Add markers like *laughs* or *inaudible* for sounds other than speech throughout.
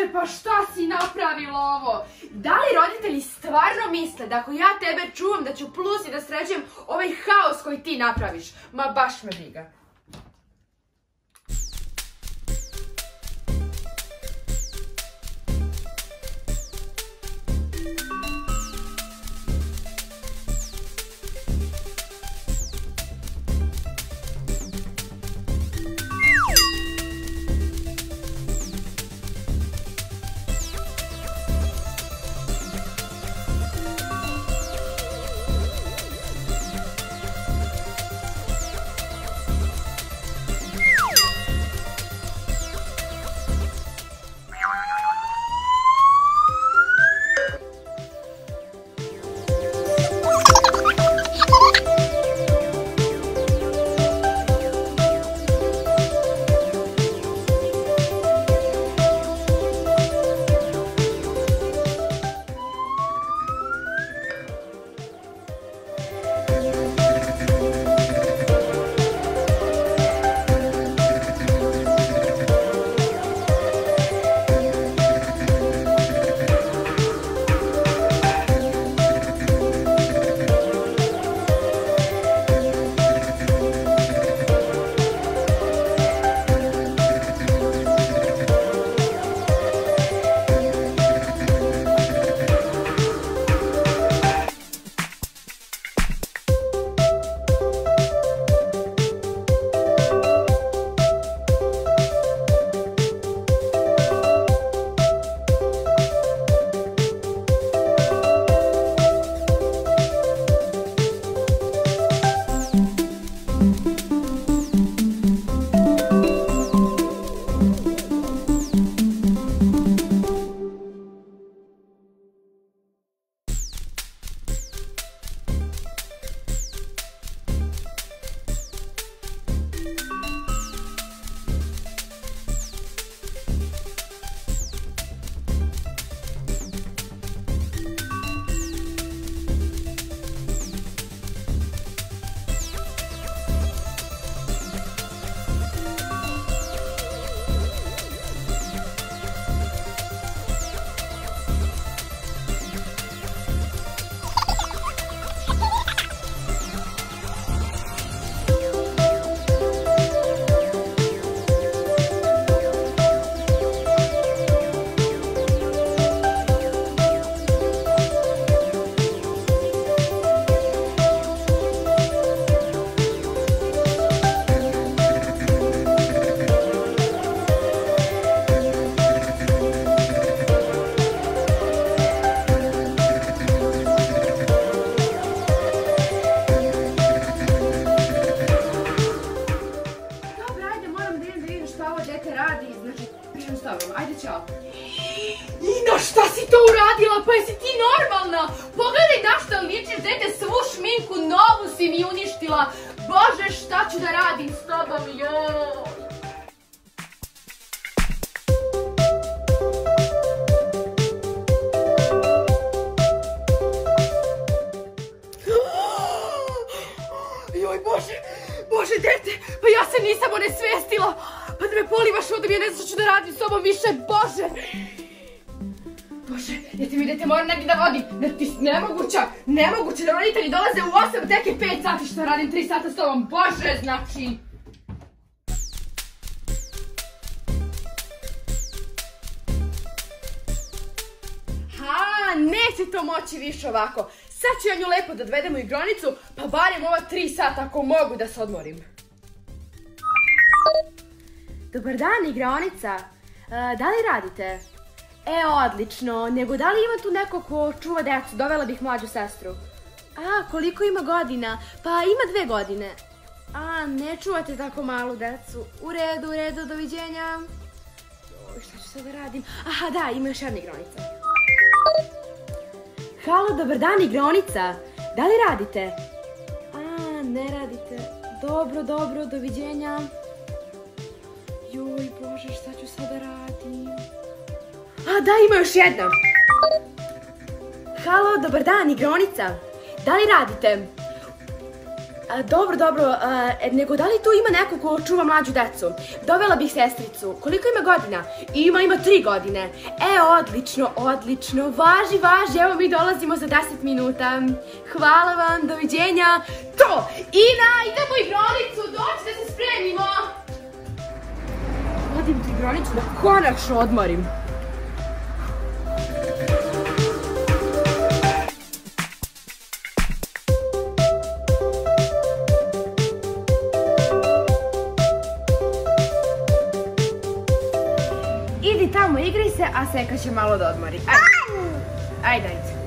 Bože, pa šta si napravila ovo? Da li roditelji stvarno misle da ako ja tebe čuvam da ću plus i da sređujem ovaj haos koji ti napraviš? Ma baš me briga. Si mi uništila. Bože, šta ću da radim s tobom, joj. *gasps* Joj, Bože, Bože, dete, pa ja se nisam onesvestila. Pa da me polivaš ovdje, ja ne znam da radim s tobom više. Bože, dete, moram negdje da vodim. Ne, ti, nemoguća, nemoguće da roditelji dolaze u 8, tek je 5 sati što radim 3 sata s tobom. Bože, znači... Ha, neće to moći više ovako. Sad ću ja nju lepo da odvedem u igronicu, pa barem ova tri sata ako mogu da se odmorim. Dobar dan, igraonica. E, da li radite? E, odlično. Nego da li ima tu neko ko čuva decu? Dovela bih mlađu sestru. A, koliko ima godina? Pa ima dve godine. A, ne čuvate tako malu decu. U redu, u redu, doviđenja. Šta ću sad da radim? Aha, da, ima još jedna igraonica. Halo, dobar dan, igraonica. Da li radite? A, ne radite. Dobro, dobro, doviđenja. Joj, bože, šta ću sad da radim? A, da, ima još jedna. Halo, dobar dan, igraonica. Da li radite? A, dobro, dobro, nego da li tu ima neko ko čuva mlađu decu? Dovela bih sestricu. Koliko ima godina? Ima, ima tri godine. E, odlično, odlično. Važi, važi, evo mi dolazimo za 10 minuta. Hvala vam, doviđenja. To! Ina, idemo igronicu, doći da se spremimo. Odim ti igronicu da konačno odmorim. Igri se, a Seka će malo da odmori. Ajde, ajde. ajde.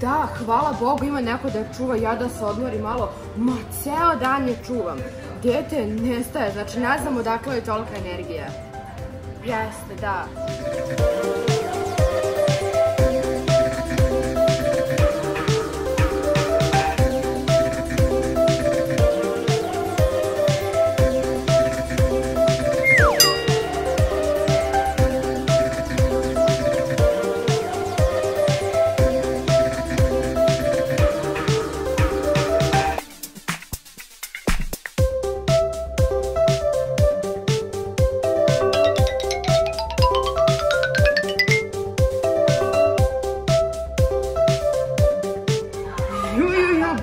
Da, hvala Bogu, ima neko da čuva, ja da se odmori malo. Ma, ceo dan je čuvam. Dete nestaje, znači ne znam odakle je tolika energija. Jeste, da.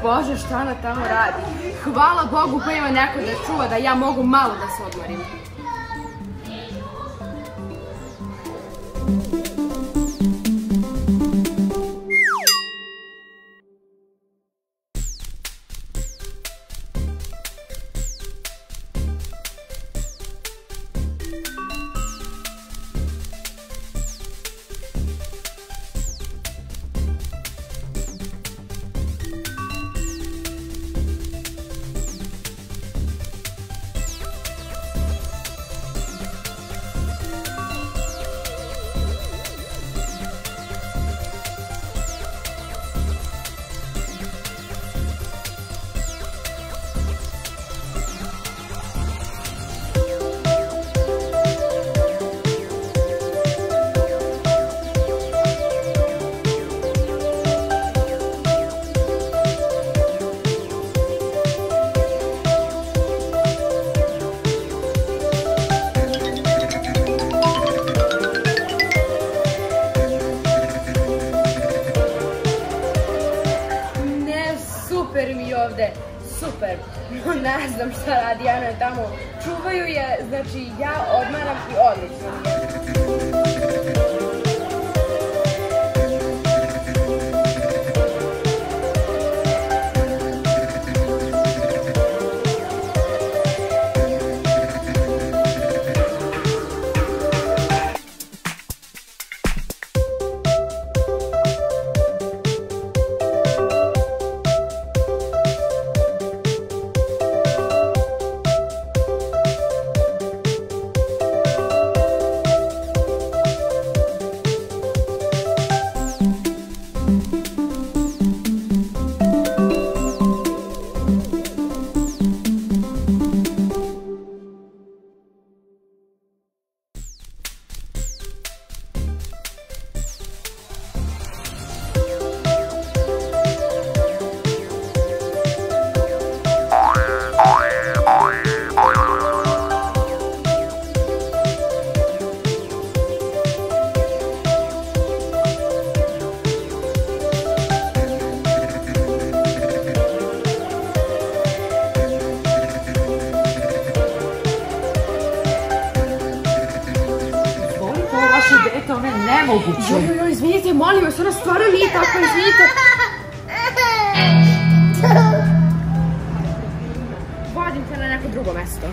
Bože, šta ona tamo radi? Hvala Bogu pa ima neko da čuva da ja mogu malo da se odmorim. No, ne znam šta radi Ana tamo. Čuvaju je, znači ja odmaram i odlično Bye. Dete, ono je nemoguće. Joj, izvinite, molim vas, ona stvarno nije tako, izvinite. *laughs* Vodim te na neko drugo mesto.